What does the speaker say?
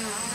Yeah.